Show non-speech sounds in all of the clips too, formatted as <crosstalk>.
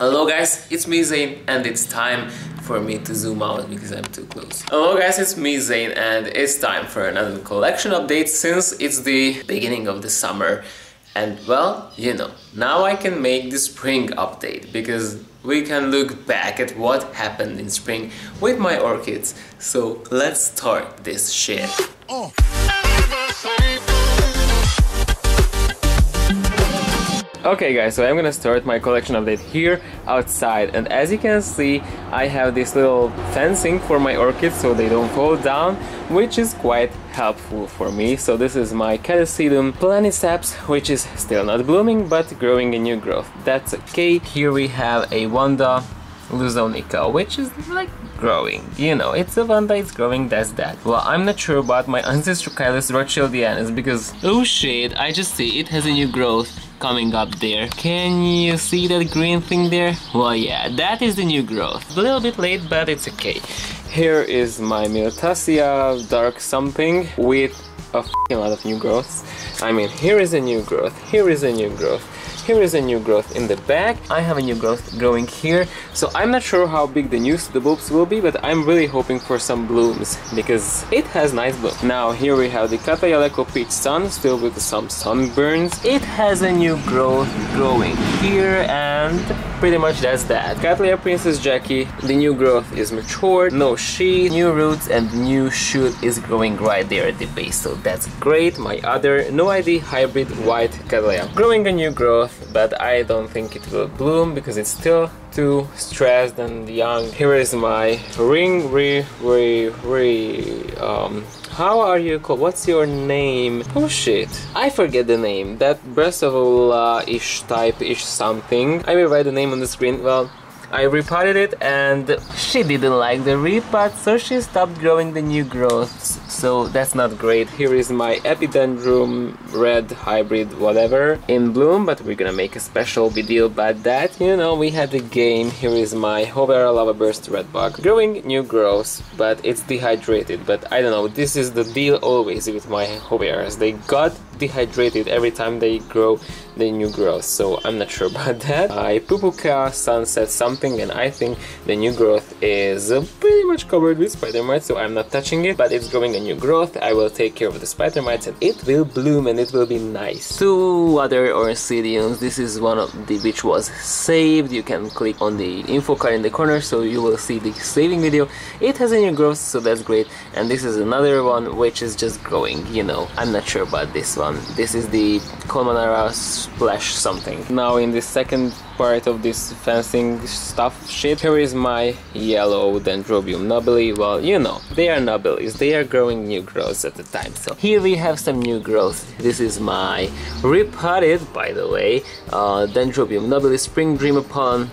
Hello guys, it's me Zane and it's time for me to zoom out because I'm too close. Hello guys, it's me Zane and it's time for another collection update since it's the beginning of the summer. And well, you know, now I can make the spring update because we can look back at what happened in spring with my orchids. So let's start this shit. Oh. Okay guys, so I'm gonna start my collection update here outside and as you can see I have this little fencing for my orchids so they don't fall down which is quite helpful for me. So this is my Catasetum planiceps which is still not blooming but growing a new growth. That's okay. Here we have a Vanda luzonica which is like growing. You know, it's a Vanda, it's growing, that's that. Well, I'm not sure about my <laughs> Ancistrochilus rothschildianus because, oh shit, I just see it has a new growth coming up there. Can you see that green thing there? Well, yeah, that is the new growth. A little bit late, but it's okay. Here is my Myotacia dark something with a lot of new growths. I mean, here is a new growth, here is a new growth, here is a new growth in the back. I have a new growth growing here. So I'm not sure how big the new pseudobulbs will be, but I'm really hoping for some blooms because it has nice blooms. Now here we have the Catayaleco Peach Sun, still with some sunburns. It has a new growth growing here and pretty much that's that. Cattleya Princess Jackie, the new growth is matured, no sheet, new roots and new shoot is growing right there at the base. So that's great. My other no ID hybrid white Cattleya growing a new growth but I don't think it will bloom because it's still too stressed and young. Here is my ring re re re um how are you called? What's your name? Oh shit. I forget the name. That Brassavola-ish type-ish something. I will write the name on the screen. Well, I repotted it and she didn't like the repot so she stopped growing the new growths so that's not great. Here is my Epidendrum red hybrid whatever in bloom but we're gonna make a special video about that. You know we had the game. Here is my Howeara Lava Burst red bug. Growing new growths but it's dehydrated but I don't know this is the deal always with my Howearas. They got dehydrated every time they grow the new growth so I'm not sure <laughs> about that. I Pupukea Sunset something and I think the new growth is pretty much covered with spider mites so I'm not touching it but it's growing a new growth. I will take care of the spider mites and it will bloom and it will be nice. Two other Oncidiums. This is one of the which was saved. You can click on the info card in the corner so you will see the saving video. It has a new growth so that's great and this is another one which is just growing you know I'm not sure about this one one. This is the Colmanara splash something. Now in the second part of this fencing stuff shit, here is my yellow Dendrobium nobile. Well, you know, they are nobilis, They are growing new growths at the time. So here we have some new growth. This is my repotted, by the way, uh, Dendrobium nobile Spring Dream Apollon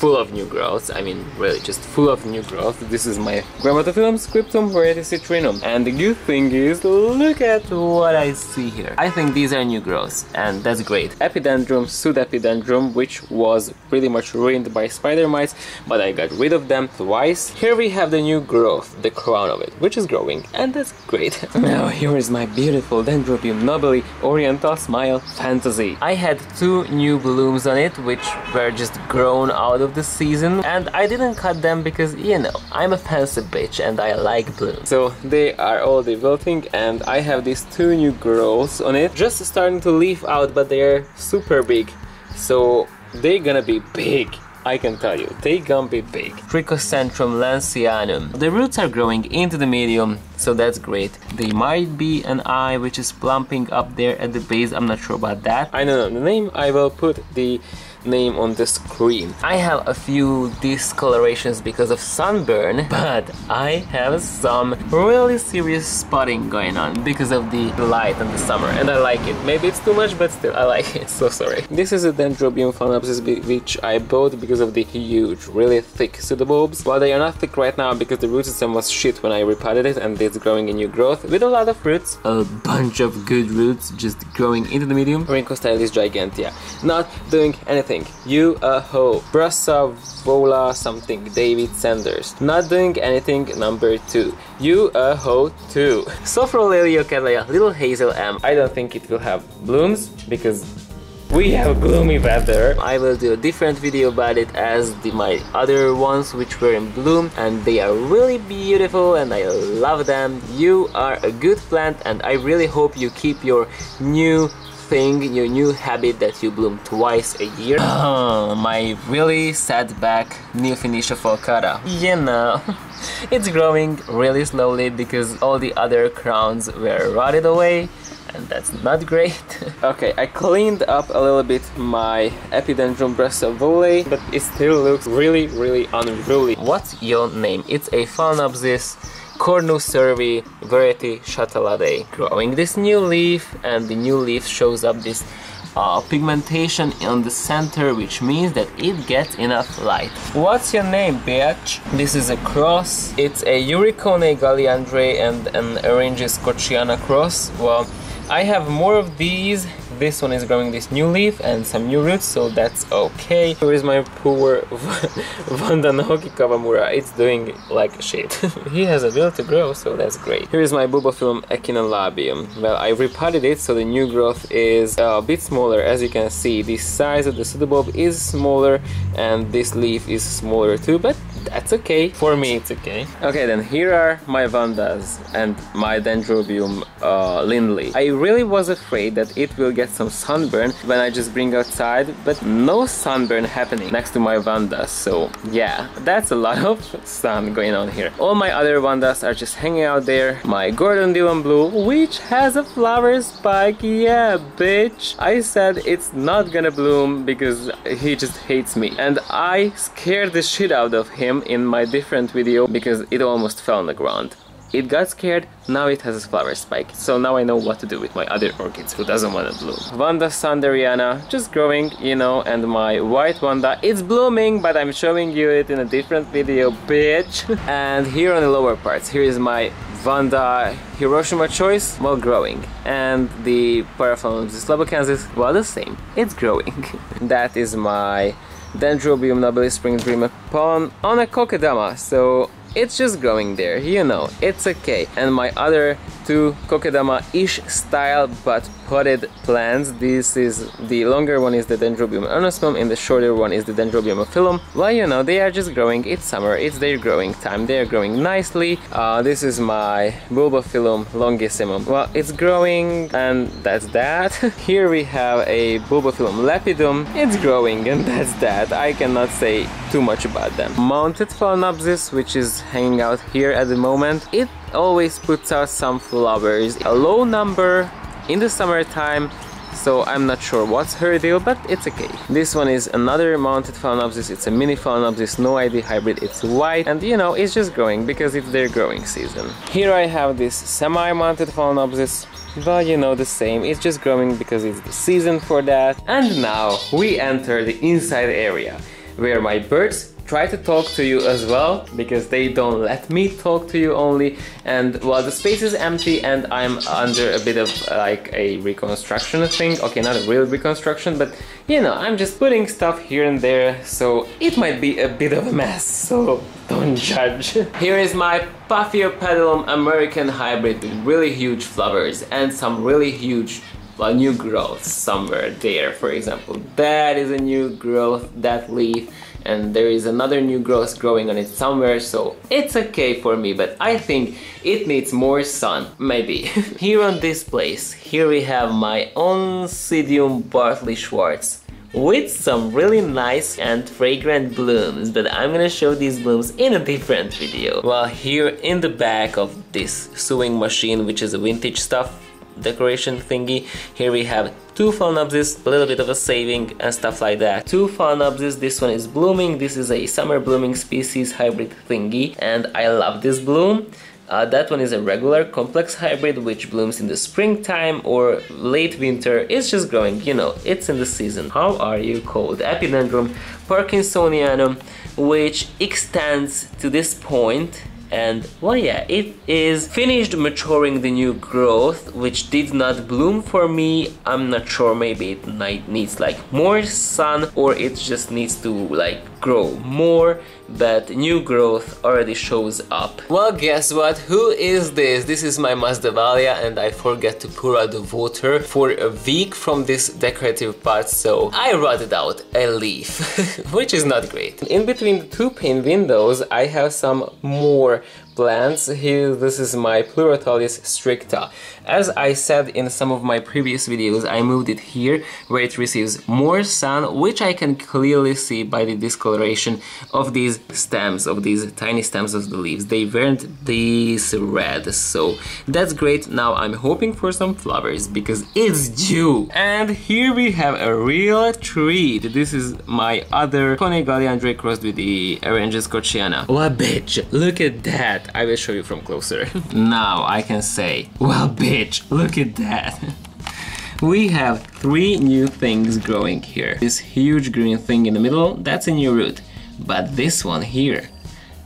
full of new growth, I mean, really, just full of new growth. This is my Grammatophyllum scriptum variety citrinum. And the good thing is, look at what I see here. I think these are new growths, and that's great. Epidendrum, pseudepidendrum, which was pretty much ruined by spider mites, but I got rid of them twice. Here we have the new growth, the crown of it, which is growing, and that's great. <laughs> now here is my beautiful Dendrobium nobile Oriental Smile Fantasy. I had two new blooms on it, which were just grown out of of the season and I didn't cut them because you know I'm a fancy bitch and I like blue. So they are all developing and I have these two new girls on it just starting to leaf out but they're super big so they're gonna be big. I can tell you, they gonna be big. Trichocentrum lanceanum. The roots are growing into the medium, so that's great. They might be an eye which is plumping up there at the base, I'm not sure about that. I don't know the name, I will put the name on the screen. I have a few discolorations because of sunburn, <laughs> but I have some really serious spotting going on because of the light and the summer, and I like it. Maybe it's too much, but still, I like it, <laughs> so sorry. This is a Dendrobium phalaenopsis which I bought because of the huge, really thick pseudobulbs. Well, they are not thick right now because the root system was shit when I repotted it and it's growing a new growth with a lot of roots. A bunch of good roots just growing into the medium. Rhynchostylis gigantea. Not doing anything you a hoe. Brassavola something. David Sanders. Not doing anything. Number two. You a hoe too. <laughs> Sophrolelio cattleya. Little hazel M. I don't think it will have blooms because we have gloomy weather. I will do a different video about it as the, my other ones which were in bloom and they are really beautiful and I love them. You are a good plant and I really hope you keep your new thing, your new habit that you bloom twice a year. <laughs> Oh, my really setback Neofinetia falcata. You know, <laughs> it's growing really slowly because all the other crowns were rotted away and that's not great. <laughs> okay, I cleaned up a little bit my Epidendrum brassavolae, but it still looks really, really unruly. What's your name? It's a Phalaenopsis cornu-cervi variety Chatelardeae. Growing this new leaf and the new leaf shows up this uh, pigmentation on the center which means that it gets enough light. What's your name bitch? This is a cross. It's a Eurychone galeandrae and an Erynges scotchiana cross. Well, I have more of these this one is growing this new leaf and some new roots, so that's okay. Here is my poor <laughs> Vanda Naoki Kawamura. It's doing like shit. <laughs> he has a will to grow, so that's great. Here is my Bulbophyllum echinolabium. Well, I repotted it, so the new growth is a bit smaller. As you can see, the size of the pseudobulb is smaller, and this leaf is smaller too, but that's okay. For me, it's okay. Okay, then here are my Vandas and my Dendrobium uh, Lindley. I really was afraid that it will get some sunburn when I just bring outside, but no sunburn happening next to my Vandas, so yeah, that's a lot <laughs> of sun going on here. All my other Vandas are just hanging out there. My Gordon Dillon Blue, which has a flower spike, yeah, bitch. I said it's not gonna bloom because he just hates me. And I scared the shit out of him in my different video because it almost fell on the ground. It got scared, now it has a flower spike. So now I know what to do with my other orchids who doesn't want to bloom. Vanda Sanderiana, just growing, you know, and my white Vanda, it's blooming, but I'm showing you it in a different video, bitch. <laughs> and here on the lower parts, here is my Vanda Hiroshima choice, well growing. And the Paraphalaenopsis labukensis, well the same, it's growing. <laughs> that is my Dendrobium nobilis spring Dream Apollon on a kokedama, so it's just growing there, you know, it's okay. And my other two kokedama-ish style but potted plants, this is the longer one is the Dendrobium anosmum and the shorter one is the Dendrobium aphyllum. Well, you know, they are just growing, it's summer, it's their growing time, they are growing nicely. Uh, this is my Bulbophyllum longissimum. Well, it's growing and that's that. <laughs> Here we have a Bulbophyllum lepidum, it's growing and that's that. I cannot say too much about them. Mounted Phalaenopsis, which is hanging out here at the moment, it always puts out some flowers. A low number in the summertime, so I'm not sure what's her deal, but it's okay. This one is another mounted Phalaenopsis, it's a mini Phalaenopsis, no ID hybrid, it's white, and you know, it's just growing because it's their growing season. Here I have this semi-mounted Phalaenopsis, but you know, the same, it's just growing because it's the season for that. And now we enter the inside area, where my birds try to talk to you as well because they don't let me talk to you only. And well the space is empty and I'm under a bit of like a reconstruction thing. Okay not a real reconstruction but you know I'm just putting stuff here and there so it might be a bit of a mess so don't judge. Here is my Paphiopedilum American hybrid with really huge flowers and some really huge new growth somewhere there. For example that is a new growth that leaf and there is another new growth growing on it somewhere so it's okay for me but I think it needs more sun maybe <laughs> here on this place here we have my own Oncidium Bartley Schwartz with some really nice and fragrant blooms but I'm gonna show these blooms in a different video. Well here in the back of this sewing machine which is a vintage stuff decoration thingy. Here we have two Phalaenopsis, a little bit of a saving and stuff like that. Two Phalaenopsis, this one is blooming, this is a summer blooming species hybrid thingy and I love this bloom. Uh, that one is a regular complex hybrid which blooms in the springtime or late winter. It's just growing, you know, it's in the season. How are you called? Epidendrum parkinsonianum which extends to this point and well yeah it is finished maturing the new growth which did not bloom for me. I'm not sure maybe it needs like more sun or it just needs to like grow more but new growth already shows up. Well guess what, who is this? This is my Masdevallia and I forget to pour out the water for a week from this decorative pot so I rotted out a leaf, <laughs> which is not great. In between the two pane windows I have some more plants. Here, this is my Pleurothallis stricta. As I said in some of my previous videos, I moved it here where it receives more sun, which I can clearly see by the discoloration of these stems, of these tiny stems of the leaves. They weren't this red, so that's great. Now I'm hoping for some flowers because it's due. And here we have a real treat. This is my other Conegaliandre crossed with the Eryngia scotchiana. What bitch, look at that. I will show you from closer. <laughs> now I can say, well bitch, look at that. we have three new things growing here. This huge green thing in the middle, that's a new root. But this one here,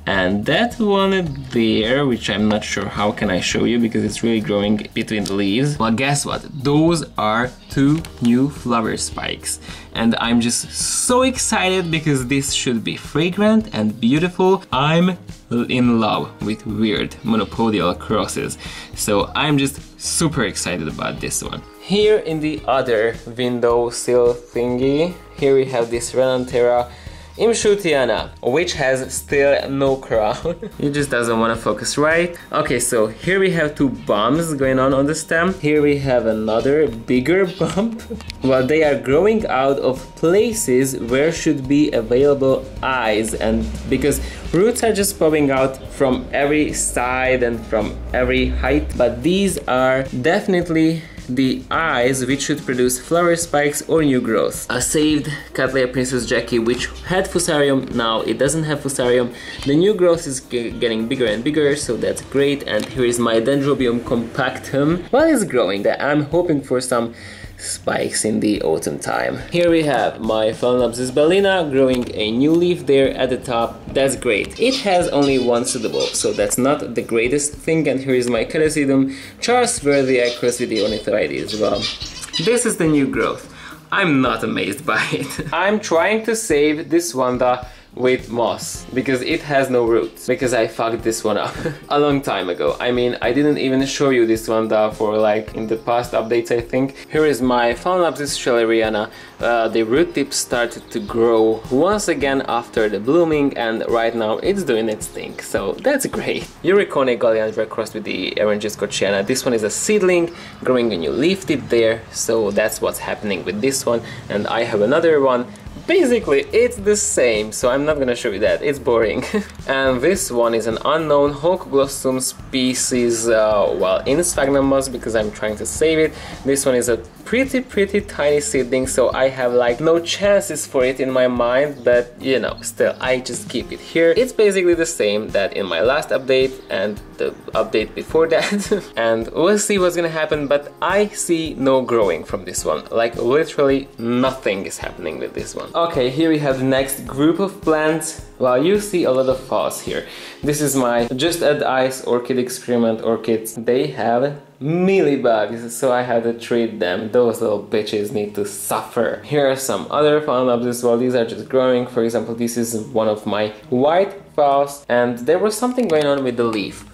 and that one there, which I'm not sure how can I show you because it's really growing between the leaves. Well, guess what? Those are two new flower spikes. And I'm just so excited because this should be fragrant and beautiful. I'm in love with weird monopodial crosses. So I'm just super excited about this one. Here in the other window sill thingy, here we have this Renanthera imschootiana, which has still no crown. <laughs> it just doesn't want to focus right. Okay, so here we have two bumps going on on the stem. Here we have another bigger <laughs> bump. well, they are growing out of places where should be available eyes and because roots are just popping out from every side and from every height, but these are definitely the eyes which should produce flower spikes or new growth. I saved Cattleya Princess Jackie which had fusarium, now it doesn't have fusarium. The new growth is getting bigger and bigger so that's great and here is my Dendrobium compactum. While it's growing that I'm hoping for some spikes in the autumn time. Here we have my Phalaenopsis bellina growing a new leaf there at the top. That's great. It has only one pseudobulb, so that's not the greatest thing. And here is my Catasetum charlesworthii across with the Ornithurides as well. This is the new growth. I'm not amazed by it. I'm trying to save this Wanda with moss because it has no roots because I fucked this one up <laughs> a long time ago. I mean, I didn't even show you this one though for like in the past updates I think. Here is my Phalaenopsis schilleriana. Uh, the root tips started to grow once again after the blooming and right now it's doing its thing, so that's great. <laughs> Eurychone Galeandra crossed with the Eryngia scotchiana. This one is a seedling growing a new leaf tip there, so that's what's happening with this one and I have another one Basically, it's the same, so I'm not gonna show you that, it's boring. <laughs> and this one is an unknown Holcoglossum species, uh, well, in sphagnum moss because I'm trying to save it. This one is a pretty, pretty tiny seedling, so I have like no chances for it in my mind, but you know, still, I just keep it here. It's basically the same that in my last update and the update before <laughs> that, and we'll see what's gonna happen, but I see no growing from this one. Like, literally nothing is happening with this one. Okay, here we have the next group of plants. Well, you see a lot of falls here. This is my Just Add Ice Orchid Experiment Orchids. They have mealybugs, so I had to treat them. Those little bitches need to suffer. Here are some other Phalaenopsis. Well, these are just growing. For example, this is one of my white falls, and there was something going on with the leaf.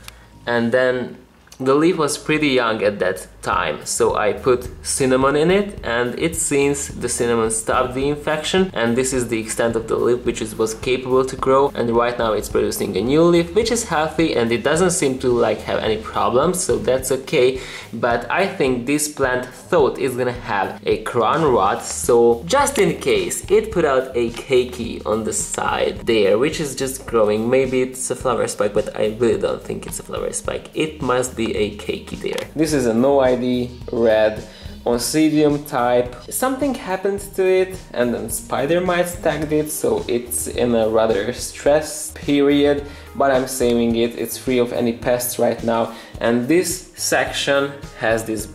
And then the leaf was pretty young at that time, so I put cinnamon in it and it seems the cinnamon stopped the infection and this is the extent of the leaf which was capable to grow and right now it's producing a new leaf which is healthy and it doesn't seem to like have any problems so that's okay. But I think this plant thought it's gonna have a crown rot so just in case it put out a keiki on the side there which is just growing. Maybe it's a flower spike but I really don't think it's a flower spike. It must be a keiki there. This is a no ID red Oncidium type. Something happened to it and then spider mites tagged it so it's in a rather stress period but I'm saving it, it's free of any pests right now and this section has this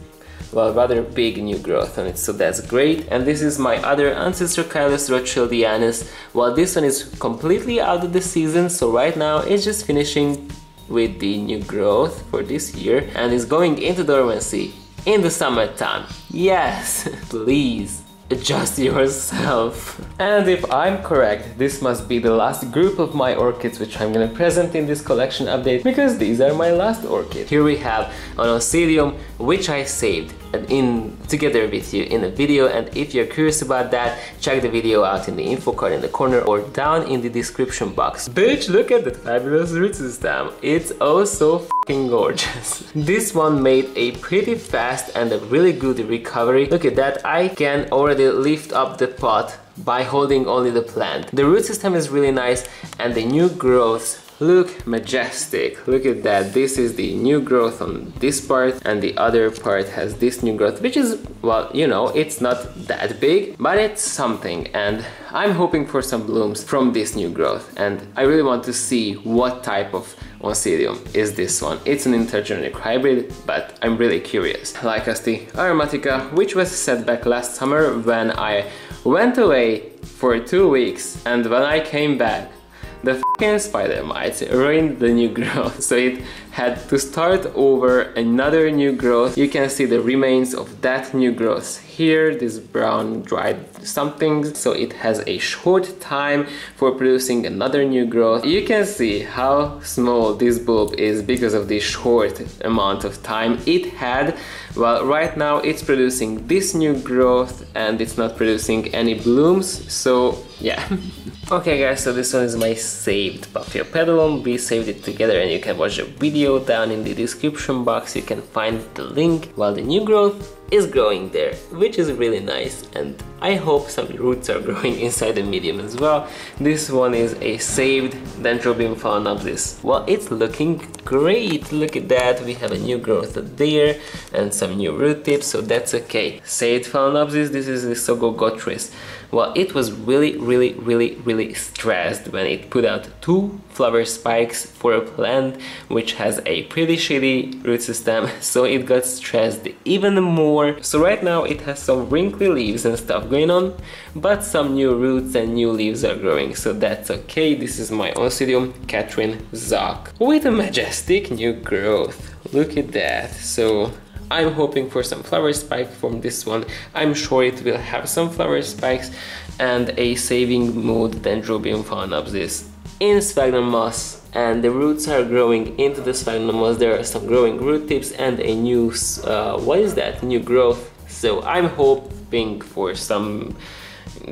well, rather big new growth on it, so that's great. And this is my other Ancistrochilus rothschildianus. Well, this one is completely out of the season, so right now it's just finishing with the new growth for this year and is going into dormancy in the summertime. Yes, <laughs> please. adjust yourself. And if I'm correct, this must be the last group of my orchids which I'm gonna present in this collection update because these are my last orchids. Here we have an Oncidium which I saved in together with you in a video and if you're curious about that check the video out in the info card in the corner or down in the description box. Bitch look at that fabulous root system. It's oh also fucking gorgeous. <laughs> This one made a pretty fast and a really good recovery. Look at that I can already lift up the pot by holding only the plant. The root system is really nice and the new growths look majestic look at that this is the new growth on this part and the other part has this new growth which is well you know it's not that big but it's something and I'm hoping for some blooms from this new growth and I really want to see what type of Oncidium is this one. It's an intergeneric hybrid, but I'm really curious. Lycaste aromatica, which was set back last summer when I went away for two weeks and when I came back fucking spider mites ruined the new <laughs> growth, so it had to start over another new growth. You can see the remains of that new growth here, this brown dried something, so it has a short time for producing another new growth. You can see how small this bulb is because of the short amount of time it had. Well, right now it's producing this new growth and it's not producing any blooms, so yeah. <laughs> Okay guys, so this one is my saved Paphiopedilum. We saved it together and you can watch the video down in the description box. You can find the link while the new growth is growing there, which is really nice and I hope some roots are growing <laughs> inside the medium as well. This one is a saved Dendrobium phalaenopsis. Well, it's looking great. Look at that. We have a new growth there and some new root tips, so that's okay. Saved phalaenopsis, this is the Sogo Sogogotris. Well, it was really, really, really, really stressed when it put out two flower spikes for a plant which has a pretty shitty root system, <laughs> so it got stressed even more. So right now it has some wrinkly leaves and stuff going on, but some new roots and new leaves are growing, so that's okay. This is my Oncidium Catherine Zoc with a majestic new growth. Look at that. So I'm hoping for some flower spike from this one. I'm sure it will have some flower spikes and a saving mood Dendrobium phalaenopsis in sphagnum moss and the roots are growing into the sphagnum moss. There are some growing root tips and a new, uh, what is that, new growth. So I'm hoping for some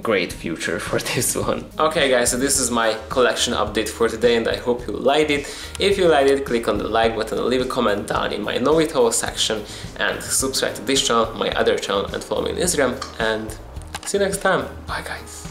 great future for <laughs> this one. Okay guys, so this is my collection update for today and I hope you liked it. If you liked it, click on the like button, leave a comment down in my know it all section and subscribe to this channel, my other channel and follow me on Instagram and see you next time. Bye guys.